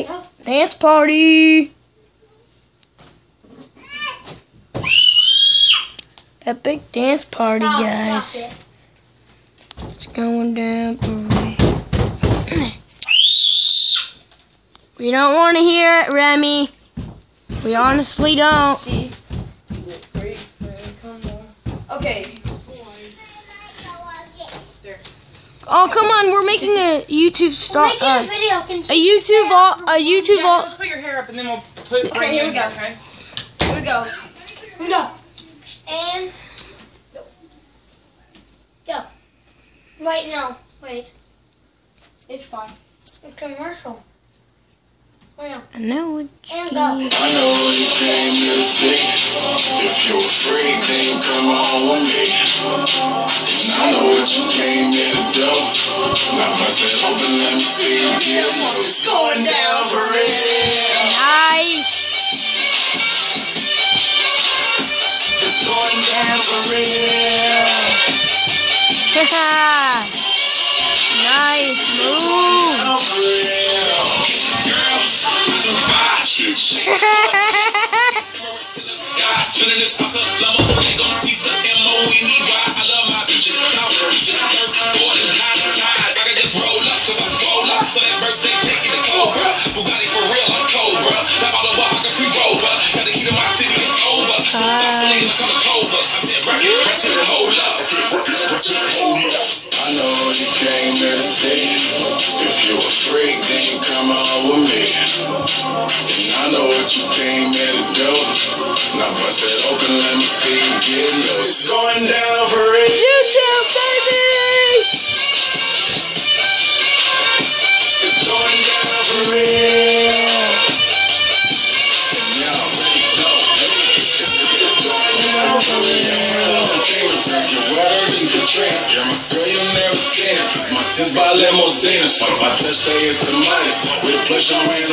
Dance party. Epic dance party, Stop, guys. stop it. It's going down we don't want to hear it, Remy. We honestly don't. See? Wait, wait, come on. Okay. Oh, come on. We're making a YouTube We're stop. making a Uh, video. Can a YouTube, all, a YouTube, Yeah, all, let's put your hair up and then we'll put Okay, here we go. Okay. Here we go. Here we go. And go. Go. Right now. Wait. It's fun. It's commercial. Wait now. I know it. And go. I know you came here to see. If you're afraid, then come on with me. And I know what you came here to do. Now bust it open, let me see you get it. It's going down for real. Nice. It's going down for real. nice move. Spinning this house up, love my leg on piece of M-O-N-E-Y. I love my beaches, south beaches, surf, Gordon, high tide. I can just roll up, cause I'm swole up. So that birthday cake in the Cobra. Bugatti for real, I'm Cobra. That bottle of I can free rover. Got the heat of my city, it's over. So gasoline, like I'm a Cobra. I said, brackets, stretches, and hold up. I said, brackets, stretches, and hold up. I know you came here to see. Now bust it open, let me see you get. It's going down for real. YouTube, baby. It's going down for real. And y'all ready to go. It's, it's going down for real. Famous as your wetter than Katrina. You're my girl, you never seen her. Cause my tits by limousine. So my touch say it's the Midas. With a plush on and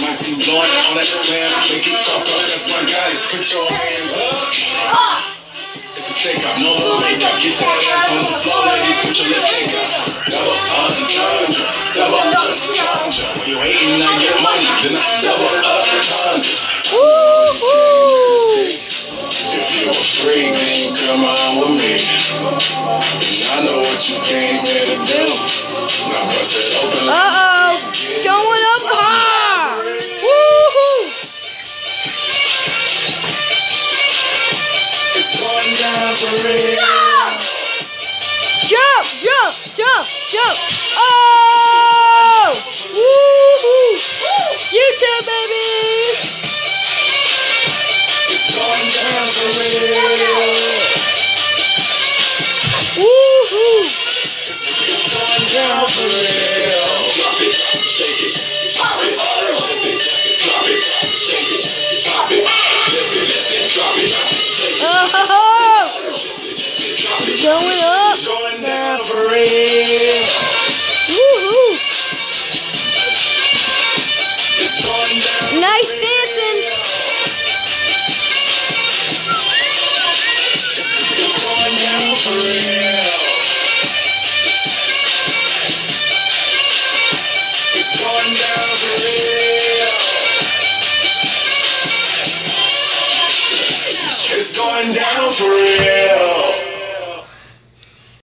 My team blowing on that slam. Make you cough, cough, that's bronchitis. Put your hands up. It's a shake up, no more makeup. Get that ass on the floor, ladies. Put your lip shake up. Double entendre, double entendre. When you hating, I get money, then I double entendre. Woo-hoo. If you're afraid, then you come on with me. And I know what you came here to do. Now bust it open. let me Uh-oh. Jump, jump, jump, jump. Oh! Going up. It's going down for real. Woo-hoo. Nice dancing. It's going down for real. It's going down for real. It's going down for real.